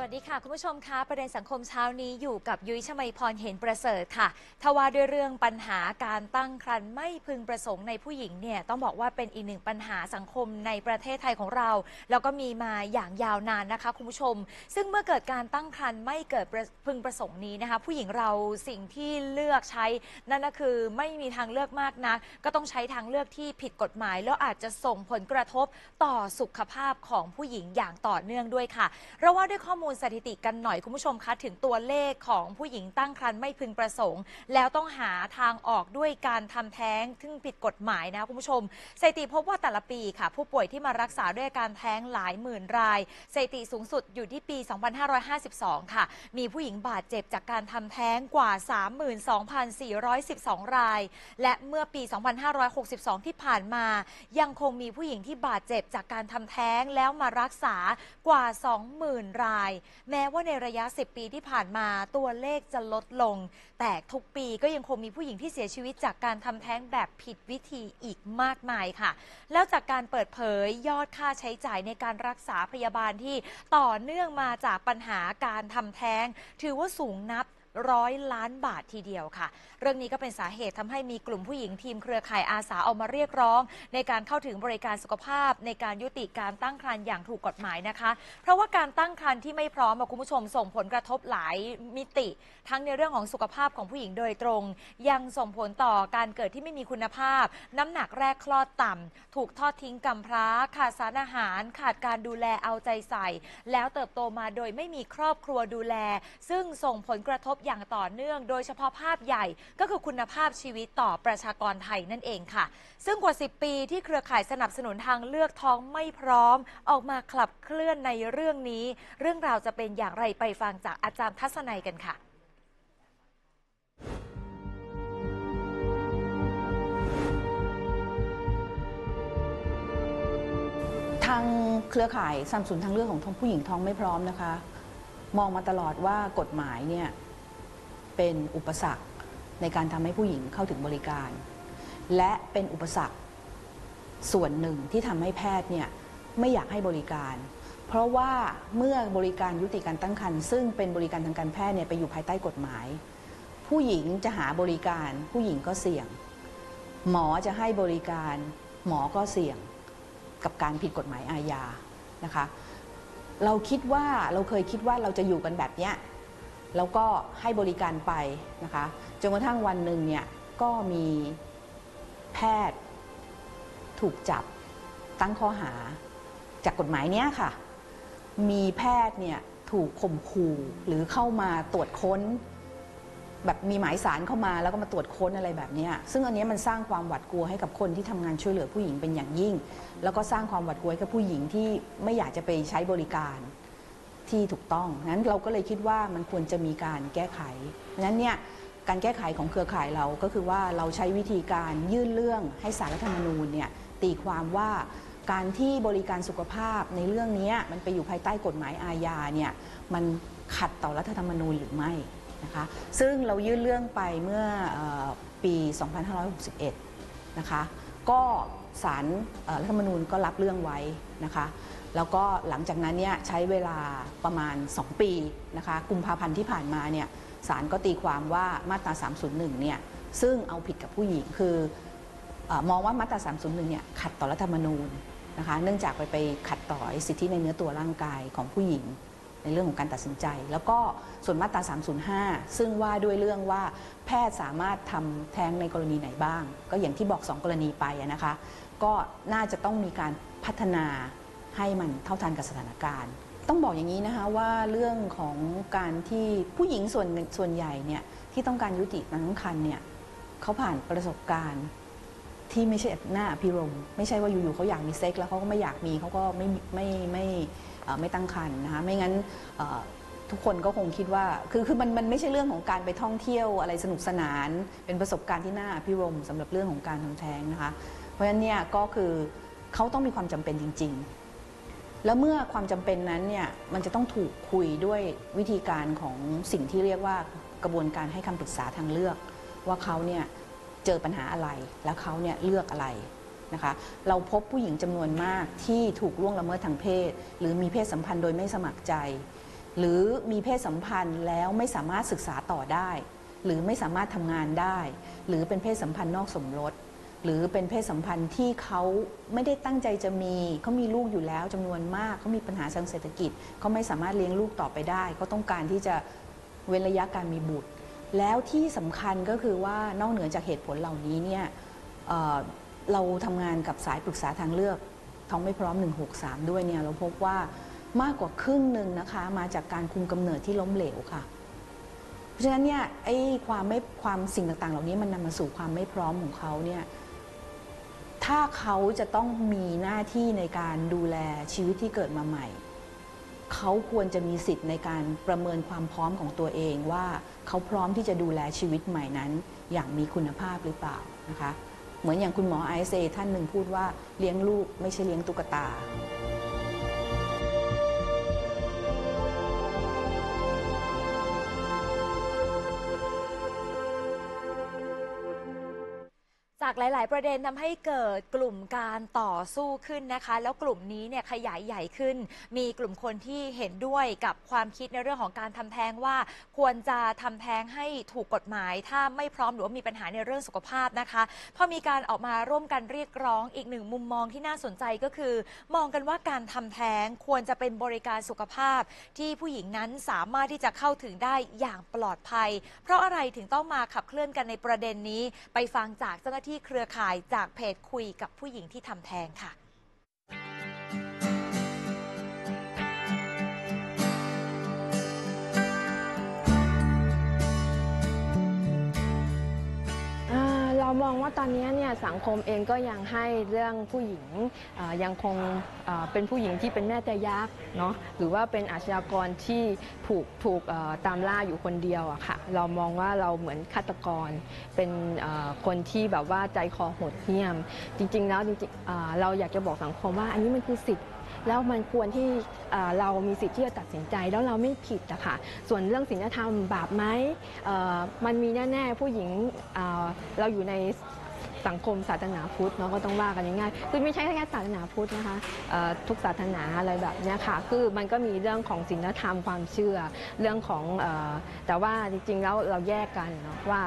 วัสดีค่ะ คุณผู้ชมคะประเด็นสังคมเช้านี้อยู่กับยุ้ยชมัยพรเห็นประเสริฐค่ะทว่าด้วยเรื่องปัญหาการตั้งครรภ์ไม่พึงประสงค์ในผู้หญิงเนี่ยต้องบอกว่าเป็นอีกหนึ่งปัญหาสังคมในประเทศไทยของเรา แล้วก็มีมาอย่างยาวนานนะคะคุณผู้ชม ซึ่งเมื่อเกิดการตั้งครรภ์ไม่เกิดพึงประสงค์นี้นะคะ ผู้หญิงเราสิ่งที่เลือกใช้นั่นก็คือไม่มีทางเลือกมากนัก ก็ต้องใช้ทางเลือกที่ผิดกฎหมาย แล้วอาจจะส่งผลกระทบต่อสุขภาพของผู้หญิงอย่างต่อเนื่องด้วยค่ะเราว่าด้วยข้อมูลสถิติกันหน่อยคุณผู้ชมคะถึงตัวเลขของผู้หญิงตั้งครรภ์ไม่พึงประสงค์ แล้วต้องหาทางออกด้วยการทำแท้งซึ่งผิดกฎหมายนะคุณผู้ชมสถิติพบว่าแต่ละปีค่ะ ผู้ป่วยที่มารักษาด้วยอาการแท้งหลายหมื่นรายสถิติสูงสุดอยู่ที่ปี 2552 ค่ะ มีผู้หญิงบาดเจ็บจากการทำแท้งกว่า 32,412 ราย และเมื่อปี 2562 ที่ผ่านมา ยังคงมีผู้หญิงที่บาดเจ็บจากการทำแท้งแล้วมารักษากว่า 20,000 รายแม้ว่าในระยะ 10 ปีที่ผ่านมาตัวเลขจะลดลง แต่ทุกปีก็ยังคงมีผู้หญิงที่เสียชีวิตจากการทำแท้งแบบผิดวิธีอีกมากมายค่ะ แล้วจากการเปิดเผยยอดค่าใช้จ่ายในการรักษาพยาบาลที่ต่อเนื่องมาจากปัญหาการทำแท้ง ถือว่าสูงนับร้อยล้านบาททีเดียวค่ะ เรื่องนี้ก็เป็นสาเหตุทำให้มีกลุ่มผู้หญิงทีมเครือข่ายอาสาเอามาเรียกร้อง ในการเข้าถึงบริการสุขภาพ ในการยุติการตั้งครรภ์อย่างถูกกฎหมายนะคะ เพราะว่าการตั้งครรภ์ที่ไม่พร้อมคุณผู้ชมส่งผลกระทบหลายมิติ ทั้งในเรื่องของสุขภาพของผู้หญิงโดยตรง ยังส่งผลต่อการเกิดที่ไม่มีคุณภาพ น้ำหนักแรกคลอดต่ำถูกทอดทิ้งกำพร้า ขาดสารอาหาร ขาดการดูแลเอาใจใส่ แล้วเติบโตมาโดยไม่มีครอบครัวดูแล ซึ่งส่งผลกระทบอย่างต่อเนื่อง โดยเฉพาะภาพใหญ่ก็คือคุณภาพชีวิตต่อประชากรไทยนั่นเองค่ะ ซึ่งกว่า 10 ปีที่เครือข่ายสนับสนุนทางเลือกท้องไม่พร้อม ออกมาขับเคลื่อนในเรื่องนี้ เรื่องราวจะเป็นอย่างไรไปฟังจากอาจารย์ทัศนัยกันค่ะทางเครือข่ายสนับสนุนทางเลือกของท้องผู้หญิงท้องไม่พร้อมนะคะ มองมาตลอดว่ากฎหมายเนี่ยเป็นอุปสรรค ในการทำให้ผู้หญิงเข้าถึงบริการ และเป็นอุปสรรคส่วนหนึ่งที่ทำให้แพทย์เนี่ยไม่อยากให้บริการ เพราะว่าเมื่อบริการยุติการตั้งครรภ์ซึ่งเป็นบริการทางการแพทย์เนี่ยไปอยู่ภายใต้กฎหมาย ผู้หญิงจะหาบริการ ผู้หญิงก็เสี่ยง หมอจะให้บริการ หมอก็เสี่ยงกับการผิดกฎหมายอาญานะคะ เราคิดว่าเราเคยคิดว่าเราจะอยู่กันแบบเนี้ย แล้วก็ให้บริการไปนะคะจนกระทั่งวันหนึ่งเนี่ยก็มีแพทย์ถูกจับตั้งข้อหา จากกฎหมายเนี้ยค่ะ มีแพทย์เนี่ยถูกข่มขู่หรือเข้ามาตรวจค้น แบบมีหมายสารเข้ามาแล้วก็มาตรวจค้นอะไรแบบนี้ซึ่งอันนี้มันสร้างความหวาดกลัวให้กับคนที่ทำงานช่วยเหลือผู้หญิงเป็นอย่างยิ่ง แล้วก็สร้างความหวาดกลัวให้กับผู้หญิงที่ไม่อยากจะไปใช้บริการ ที่ถูกต้องนั้นเราก็เลยคิดว่ามันควรจะมีการแก้ไขนั้นเนี่ยการแก้ไขของเครือข่ายเราก็คือว่าเราใช้วิธีการยื่นเรื่องให้สารรัฐธรรมนูญเนี่ยตีความว่าการที่บริการสุขภาพในเรื่องนี้มันไปอยู่ภายใต้กฎหมายอาญาเนี่ยมันขัดต่อรัฐธรรมนูญหรือไม่นะคะซึ่งเรายื่นเรื่องไปเมื่ออปี 2561 นะคะก็สารรัฐธรรมนูญก็รับเรื่องไว้นะคะ แล้วก็หลังจากนั้นเนี่ยใช้เวลาประมาณ 2 ปีนะคะกุมภาพันธ์ที่ผ่านมาเนี่ยศาลก็ตีความว่ามาตรา 301 เนี่ยซึ่งเอาผิดกับผู้หญิงคืออมองว่ามาตรา 301 เนี่ยขัดต่อรัฐธรรมนูญนะคะเนื่องจากไปไปขัดต่อสิทธิในเนื้อตัวร่างกายของผู้หญิงในเรื่องของการตัดสินใจ แล้วก็ส่วนมาตรา 305 ซึ่งว่าด้วยเรื่องว่าแพทย์สามารถทำแท้งในกรณีไหนบ้าง ก็อย่างที่บอก 2 กรณีไปนะคะ ก็น่าจะต้องมีการพัฒนา ให้มันเท่าทันกับสถานการณ์ ต้องบอกอย่างนี้นะคะว่าเรื่องของการที่ผู้หญิงส่วนส่วนใหญ่เนี่ยที่ต้องการยุติการตั้งครรภ์เนี่ยเขาผ่านประสบการณ์ที่ไม่ใช่หน้าอภิรมไม่ใช่ว่าอยู่ๆเขาอยากมีเซ็กแล้วเขาก็ไม่อยากมีเขาก็ไม่ไม่ไม่ไม่ตั้งครรภ์นะคะไม่งั้นทุกคนก็คงคิดว่า คือคือมันมันไม่ใช่เรื่องของการไปท่องเที่ยวอะไรสนุกสนาน เป็นประสบการณ์ที่น่าอภิรมย์สำหรับเรื่องของการทำแท้งนะคะ เพราะฉะนั้นเนี่ยก็คือเขาต้องมีความจำเป็นจริง ๆ แล้วเมื่อความจำเป็นนั้นเนี่ยมันจะต้องถูกคุยด้วยวิธีการของสิ่งที่เรียกว่ากระบวนการให้คำปรึกษาทางเลือก ว่าเขาเนี่ยเจอปัญหาอะไรแล้วเขาเนี่ยเลือกอะไรนะคะเราพบผู้หญิงจำนวนมากที่ถูกล่วงละเมิดทางเพศ หรือมีเพศสัมพันธ์โดยไม่สมัครใจ หรือมีเพศสัมพันธ์แล้วไม่สามารถศึกษาต่อได้ หรือไม่สามารถทำงานได้ หรือเป็นเพศสัมพันธ์นอกสมรส หรือเป็นเพศสัมพันธ์ที่เขาไม่ได้ตั้งใจจะมีเขามีลูกอยู่แล้วจำนวนมากเขามีปัญหาทางเศรษฐกิจเขาไม่สามารถเลี้ยงลูกต่อไปได้เขาต้องการที่จะเว้นระยะการมีบุตร แล้วที่สำคัญก็คือว่านอกเหนือจากเหตุผลเหล่านี้เนี่ยเเราทำงานกับสายปรึกษาทางเลือกท้องไม่พร้อม 163 ด้วยเนี่ยเราพบว่ามากกว่าครึ่งหนึ่งนะคะ มาจากการคุมกำเนิดที่ล้มเหลวค่ะเพราะฉะนั้นเนี่ยไอ้ความไม่ความสิ่งต่างๆ เหล่านี้มันนำมาสู่ความไม่พร้อมของเขาเนี่ย ถ้าเขาจะต้องมีหน้าที่ในการดูแลชีวิตที่เกิดมาใหม่ เขาควรจะมีสิทธิ์ในการประเมินความพร้อมของตัวเองว่าเขาพร้อมที่จะดูแลชีวิตใหม่นั้น อย่างมีคุณภาพหรือเปล่านะคะ เหมือนอย่างคุณหมอไอเซท่านหนึ่งพูดว่าเลี้ยงลูกไม่ใช่เลี้ยงตุ๊กตา จากหลาย ๆ ประเด็นทำให้เกิดกลุ่มการต่อสู้ขึ้นนะคะ แล้วกลุ่มนี้เนี่ยขยายใหญ่ขึ้น มีกลุ่มคนที่เห็นด้วยกับความคิดในเรื่องของการทำแท้งว่า ควรจะทำแท้งให้ถูกกฎหมาย ถ้าไม่พร้อมหรือว่ามีปัญหาในเรื่องสุขภาพนะคะพอมีการออกมาร่วมกันเรียกร้องอีกหนึ่งมุมมองที่น่าสนใจก็คือ มองกันว่าการทำแท้งควรจะเป็นบริการสุขภาพ ที่ผู้หญิงนั้นสามารถที่จะเข้าถึงได้อย่างปลอดภัย เพราะอะไรถึงต้องมาขับเคลื่อนกันในประเด็นนี้ ไปฟังจากเจ้าหน้าที่เครือข่ายจากเพจคุยกับผู้หญิงที่ทำแท้งค่ะ องว่าตอนนี้เนี่ยสังคมเองก็ยังให้เรื่องผู้หญิงยังคงเป็นผู้หญิงที่เป็นแม่แต่ยักษ์เนาะหรือว่าเป็นอาชญากรที่ถูกถูกตามล่าอยู่คนเดียวอะค่ะเรามองว่าเราเหมือนฆาตกรเป็นคนที่แบบว่าใจคอโหดเหี้ยม จริง ๆ แล้วจริงๆเราอยากจะบอกสังคมว่าอันนี้มันคือสิทธิ์ แล้วมันควรที่เรามีสิทธิ์ที่จะตัดสินใจแล้วเราไม่ผิดอะค่ะส่วนเรื่องศีลธรรมบาปไหมมันมีแน่ๆผู้หญิงเเราอยู่ในสังคมศาสนาพุทธเนาะก็ต้องว่ากันง่ายๆคือไม่ใช่แค่ศาสนาพุทธนะคะทุกศาสนาอะไรแบบนี้ค่ะ คือมันก็มีเรื่องของศีลธรรมความเชื่อ เรื่องของอแต่ว่าจริงๆแล้วเราแยกกันเนาะว่า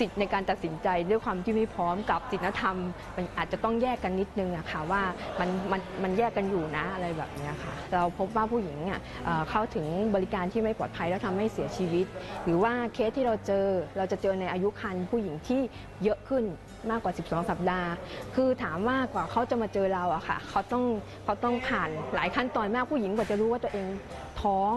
สิทธิ์ในการตัดสินใจด้วยความที่ไม่พร้อมกับศีลธรรม มันอาจจะต้องแยกกันนิดนึงอะค่ะว่ามันมันมันแยกกันอยู่นะอะไรแบบนี้ค่ะ เราพบว่าผู้หญิงอะเอ่อเข้าถึงบริการที่ไม่ปลอดภัยแล้วทำให้เสียชีวิต หรือว่าเคสที่เราเจอเราจะเจอในอายุครรภ์ผู้หญิงที่เยอะขึ้นมากกว่า 12 สัปดาห์ คือถามว่ากว่าเขาจะมาเจอเราอะค่ะเขาต้องเขาต้องผ่านหลายขั้นตอนมากผู้หญิงกว่าจะรู้ว่าตัวเอง ท้อง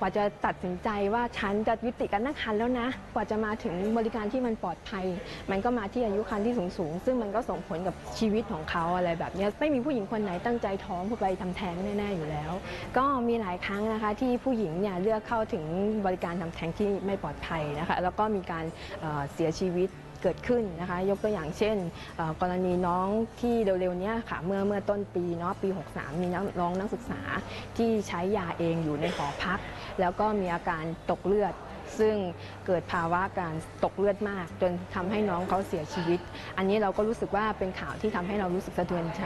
กว่าจะตัดสินใจว่าฉันจะยุติการตั้งครรภ์แล้วนะ กว่าจะมาถึงบริการที่มันปลอดภัย มันก็มาที่อายุครรภ์ที่สูงสูงๆซึ่งมันก็ส่งผลกับชีวิตของเขาอะไรแบบนี้ไม่มีผู้หญิงคนไหนตั้งใจท้องเพื่อไปทำแท้งแน่ๆอยู่แล้ว ก็มีหลายครั้งนะคะที่ผู้หญิงเนี่ยเลือกเข้าถึงบริการทำแท้งที่ไม่ปลอดภัยนะคะแล้วก็มีการเอ่อเสียชีวิต เกิดขึ้นนะคะ ยกตัวอย่างเช่น กรณีน้องที่เร็วๆเนี้ยค่ะเมื่อเมื่อต้นปีเนาะปี 63 มีน้องนักศึกษาที่ใช้ยาเองอยู่ในหอพัก แล้วก็มีอาการตกเลือด ซึ่งเกิดภาวะการตกเลือดมาก จนทำให้น้องเขาเสียชีวิต อันนี้เราก็รู้สึกว่าเป็นข่าวที่ทำให้เรารู้สึกสะเทือนใจ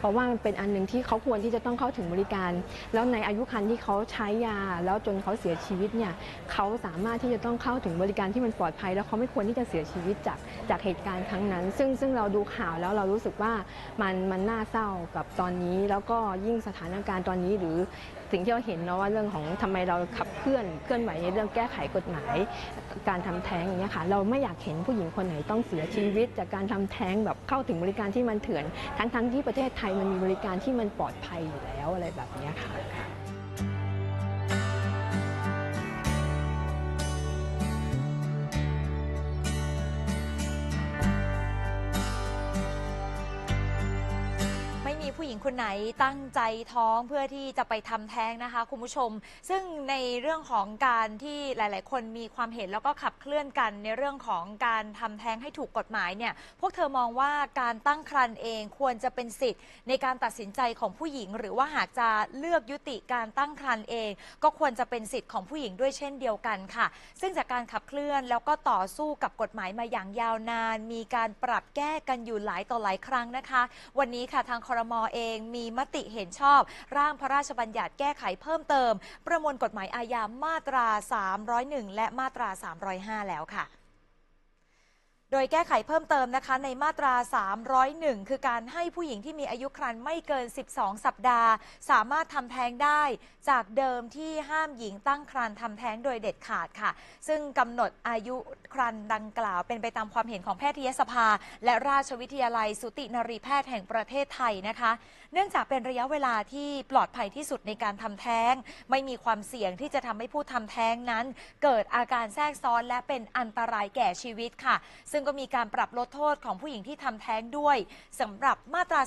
เพราะว่ามันเป็นอันหนึ่งที่เขาควรที่จะต้องเข้าถึงบริการ แล้วในอายุคันที่เขาใช้ยา แล้วจนเขาเสียชีวิตเนี่ยเขาสามารถที่จะต้องเข้าถึงบริการที่มันปลอดภัย แล้วเขาไม่ควรที่จะเสียชีวิตจากจากเหตุการณ์ครั้งนั้น ซึ่งซึ่งเราดูข่าวแล้วเรารู้สึกว่ามันมันน่าเศร้ากับตอนนี้ แล้วก็ยิ่งสถานการณ์ตอนนี้หรือ สิ่งที่เราเห็นเนาะว่าเรื่องของทำไมเราขับเคลื่อนเคลื่อนไหวในเรื่องแก้ไขกฎหมาย การทำแท้งอย่างเงี้ยค่ะเราไม่อยากเห็นผู้หญิงคนไหนต้องเสียชีวิต จากการทำแท้งแบบเข้าถึงบริการที่มันเถื่อน ทั้งๆที่ประเทศไทยมันมีบริการที่มันปลอดภัยอยู่แล้วอะไรแบบเนี้ยค่ะ คนไหนตั้งใจท้องเพื่อที่จะไปทำแท้งนะคะ คุณผู้ชม ซึ่งในเรื่องของการที่หลาย ๆ คนมีความเห็นแล้วก็ขับเคลื่อนกันในเรื่องของการทำแท้งให้ถูกกฎหมายเนี่ยพวกเธอมองว่าการตั้งครรภ์เองควรจะเป็นสิทธิ์ ในการตัดสินใจของผู้หญิง หรือว่าหากจะเลือกยุติการตั้งครรภ์เอง ก็ควรจะเป็นสิทธิ์ของผู้หญิงด้วยเช่นเดียวกันค่ะ ซึ่งจากการขับเคลื่อนแล้วก็ต่อสู้กับกฎหมายมาอย่างยาวนาน มีการปรับแก้กันอยู่หลายต่อหลายครั้งนะคะ วันนี้ค่ะทางคอรมอเองมีมติเห็นชอบ ร่างพระราชบัญญัติแก้ไขเพิ่มเติม ประมวลกฎหมายอาญามาตรา 301 และมาตรา 305 แล้วค่ะโดยแก้ไขเพิ่มเติมนะคะในมาตรา 301 คือการให้ผู้หญิงที่มีอายุครรภ์ไม่เกิน 12 สัปดาห์ สามารถทำแท้งได้ จากเดิมที่ห้ามหญิงตั้งครรภ์ทำแท้งโดยเด็ดขาดค่ะ ซึ่งกำหนดอายุครรภ์ดังกล่าว เป็นไปตามความเห็นของแพทยสภา และราชวิทยาลัยสุตินรีแพทย์แห่งประเทศไทยนะคะ เนื่องจากเป็นระยะเวลาที่ปลอดภัยที่สุดในการทำแท้ง ไม่มีความเสี่ยงที่จะทำให้ผู้ทำแท้งนั้น เกิดอาการแทรกซ้อนและเป็นอันตรายแก่ชีวิตค่ะ ซึ่งก็มีการปรับลดโทษของผู้หญิงที่ทำแท้งด้วยสำหรับมาตรา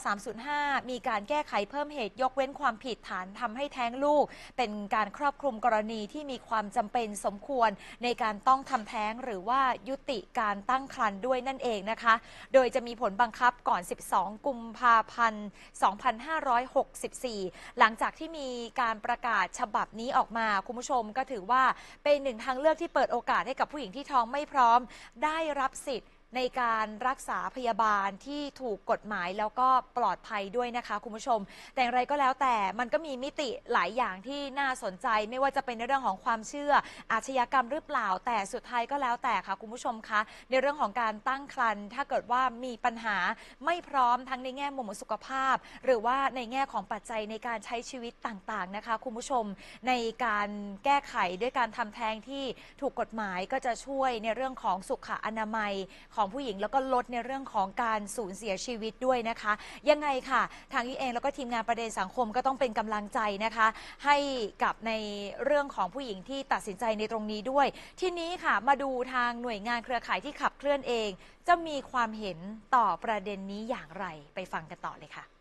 305 มีการแก้ไขเพิ่มเหตุยกเว้นความผิดฐานทำให้แท้งลูก เป็นการครอบคลุมกรณีที่มีความจำเป็นสมควรในการต้องทำแท้งหรือว่ายุติการตั้งครรภ์ด้วยนั่นเองนะคะ โดยจะมีผลบังคับก่อน 12 กุมภาพันธ์2564 หลังจากที่มีการประกาศฉบับนี้ออกมาคุณผู้ชมก็ถือว่าเป็นหนึ่งทางเลือกที่เปิดโอกาสให้กับผู้หญิงที่ท้องไม่พร้อม ได้รับสิทธิ์ ในการรักษาพยาบาลที่ถูกกฎหมายแล้วก็ปลอดภัยด้วยนะคะคุณผู้ชม แต่อย่างไรก็แล้วแต่มันก็มีมิติหลายอย่างที่น่าสนใจ ไม่ว่าจะเป็นในเรื่องของความเชื่ออาชญากรรมหรือเปล่า แต่สุดท้ายก็แล้วแต่ค่ะคุณผู้ชมคะ ในเรื่องของการตั้งครรภ์ถ้าเกิดว่ามีปัญหาไม่พร้อมทั้งในแง่มุมของสุขภาพ หรือว่าในแง่ของปัจจัยในการใช้ชีวิตต่างๆนะคะ คุณผู้ชมในการแก้ไขด้วยการทำแท้งที่ถูกกฎหมายก็จะช่วยในเรื่องของสุขอนามัยของผู้หญิง แล้วก็ลดในเรื่องของการสูญเสียชีวิตด้วยนะคะ ยังไงค่ะ ทางนี้เองแล้วก็ทีมงานประเด็นสังคมก็ต้องเป็นกำลังใจนะคะ ให้กับในเรื่องของผู้หญิงที่ตัดสินใจในตรงนี้ด้วย ทีนี้ค่ะมาดูทางหน่วยงานเครือข่ายที่ขับเคลื่อนเอง จะมีความเห็นต่อประเด็นนี้อย่างไรไปฟังกันต่อเลยค่ะ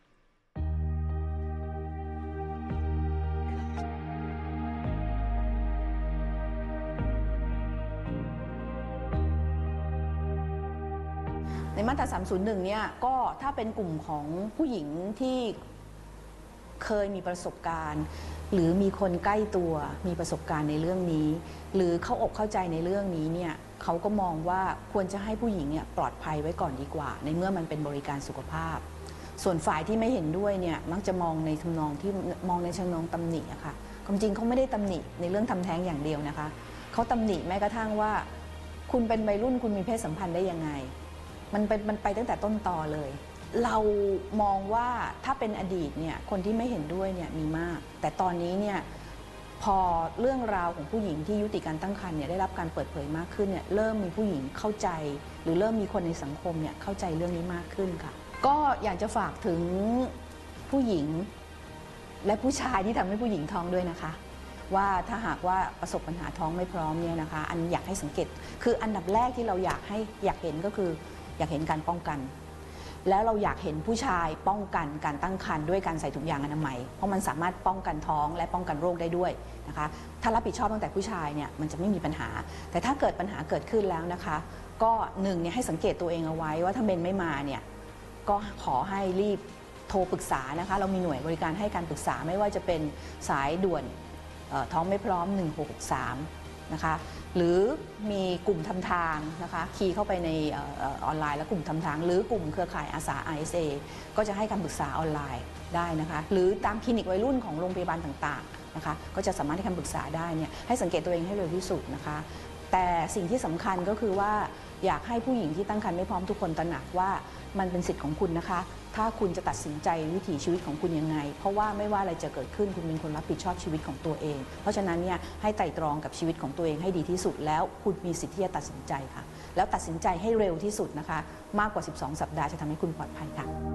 ในมาตรา 301 เนี่ยก็ถ้าเป็นกลุ่มของผู้หญิงที่เคยมีประสบการณ์ หรือมีคนใกล้ตัวมีประสบการณ์ในเรื่องนี้ หรือเข้าอกเข้าใจในเรื่องนี้เนี่ยเขาก็มองว่าควรจะให้ผู้หญิงเนี่ยปลอดภัยไว้ก่อนดีกว่า ในเมื่อมันเป็นบริการสุขภาพ ส่วนฝ่ายที่ไม่เห็นด้วยเนี่ยมักจะมองในทำนองที่มองในทำนองตำหนิอะค่ะความจริงเขาไม่ได้ตำหนิในเรื่องทำแท้งอย่างเดียวนะคะเขาตำหนิแม้กระทั่งว่า คุณเป็นวัยรุ่นคุณมีเพศสัมพันธ์ได้ยังไง มันเป็นมันไปตั้งแต่ต้นตอเลย เรามองว่าถ้าเป็นอดีตเนี่ยคนที่ไม่เห็นด้วยเนี่ยมีมาก แต่ตอนนี้เนี่ยพอเรื่องราวของผู้หญิงที่ยุติการตั้งครรภ์เนี่ยได้รับการเปิดเผยมากขึ้นเนี่ยเริ่มมีผู้หญิงเข้าใจ หรือเริ่มมีคนในสังคมเนี่ยเข้าใจเรื่องนี้มากขึ้นค่ะ ก็อยากจะฝากถึงผู้หญิง และผู้ชายที่ทำให้ผู้หญิงท้องด้วยนะคะ ว่าถ้าหากว่าประสบปัญหาท้องไม่พร้อมเนี่ยนะคะ อันอยากให้สังเกต คืออันดับแรกที่เราอยากให้อยากเห็นก็คือ อยากเห็นการป้องกัน แล้วเราอยากเห็นผู้ชายป้องกันการตั้งครรภ์ด้วยการใส่ถุงยางอนามัย เพราะมันสามารถป้องกันท้องและป้องกันโรคได้ด้วยนะคะ ถ้ารับผิดชอบตั้งแต่ผู้ชายเนี่ยมันจะไม่มีปัญหา แต่ถ้าเกิดปัญหาเกิดขึ้นแล้วนะคะ ก็หนึ่งเนี่ยให้สังเกตตัวเองเอาไว้ว่าถ้าเมนไม่มาเนี่ยก็ขอให้รีบโทรปรึกษานะคะ เรามีหน่วยบริการให้การปรึกษาไม่ว่าจะเป็นสายด่วนท้องไม่พร้อม 1663 นะคะหรือมีกลุ่มทำทางนะคะคีย์เข้าไปในออเอ่อออนไลน์และกลุ่มทำทาง หรือกลุ่มเครือข่ายอาสา ISA ก็จะให้คำปรึกษาออนไลน์ได้นะคะหรือตามคลินิกวัยรุ่นของโรงพยาบาลต่างๆนะคะก็จะสามารถให้คำปรึกษาได้เนี่ยให้สังเกตตัวเองให้เร็วที่สุดนะคะแต่สิ่งที่สำคัญก็คือว่าอยากให้ผู้หญิงที่ตั้งครรภ์ไม่พร้อมทุกคนตระหนักว่ามันเป็นสิทธิ์ของคุณนะคะ ถ้าคุณจะตัดสินใจวิถีชีวิตของคุณยังไง เพราะว่าไม่ว่าอะไรจะเกิดขึ้นคุณเป็นคนรับผิดชอบชีวิตของตัวเอง เพราะฉะนั้นเนี่ยให้ไตร่ตรองกับชีวิตของตัวเองให้ดีที่สุด แล้วคุณมีสิทธิ์ที่จะตัดสินใจค่ะ แล้วตัดสินใจให้เร็วที่สุดนะคะ มากกว่า 12 สัปดาห์จะทำให้คุณปลอดภัยค่ะ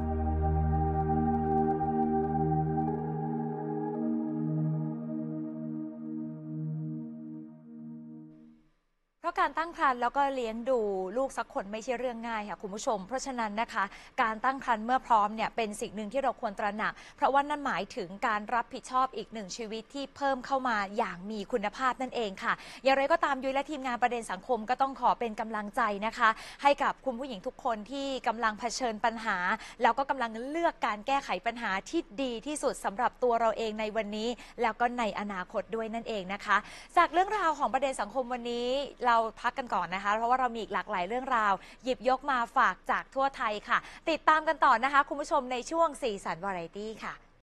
ตั้งครรภ์แล้วก็เลี้ยงดูลูกสักคนไม่ใช่เรื่องง่ายค่ะคุณผู้ชม เพราะฉะนั้นนะคะ การตั้งครรภ์เมื่อพร้อมเนี่ยเป็นสิ่งหนึ่งที่เราควรตระหนัก เพราะว่านั่นหมายถึงการรับผิดชอบอีกหนึ่งชีวิตที่เพิ่มเข้ามาอย่างมีคุณภาพนั่นเองค่ะ อย่างไรก็ตามยุ้ยและทีมงานประเด็นสังคมก็ต้องขอเป็นกำลังใจนะคะ ให้กับคุณผู้หญิงทุกคนที่กำลังเผชิญปัญหา แล้วก็กำลังเลือกการแก้ไขปัญหาที่ดีที่สุดสำหรับตัวเราเองในวันนี้ แล้วก็ในอนาคตด้วยนั่นเองนะคะ จากเรื่องราวของประเด็นสังคมวันนี้เราพักกันก่อนนะคะ เพราะว่าเรามีอีกหลากหลายเรื่องราว หยิบยกมาฝากจากทั่วไทยค่ะ ติดตามกันต่อนะคะ คุณผู้ชมในช่วงสีสันวาไรตี้ค่ะ